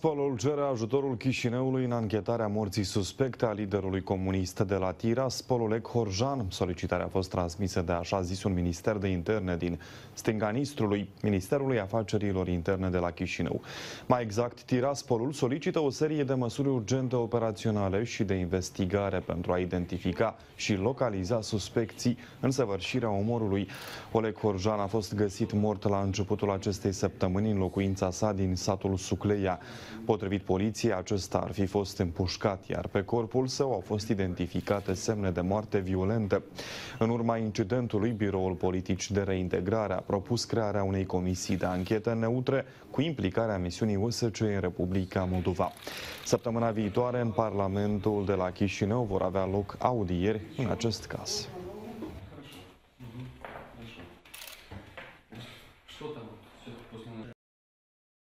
Tiraspolul cere ajutorul Chișinăului în anchetarea morții suspecte a liderului comunist de la Tiraspol, Oleg Horjan. Solicitarea a fost transmisă de așa zisul Minister de Interne din stânga Nistrului, Ministerului Afacerilor Interne de la Chișinău. Mai exact, Tiraspolul solicită o serie de măsuri urgente operaționale și de investigare pentru a identifica și localiza suspecții în săvârșirea omorului. Oleg Horjan a fost găsit mort la începutul acestei săptămâni în locuința sa din satul Sucleia. Potrivit poliției, acesta ar fi fost împușcat, iar pe corpul său au fost identificate semne de moarte violente. În urma incidentului, Biroul Politici de Reintegrare a propus crearea unei comisii de anchetă neutre cu implicarea misiunii OSCE în Republica Moldova. Săptămâna viitoare, în Parlamentul de la Chișinău vor avea loc audieri în acest caz.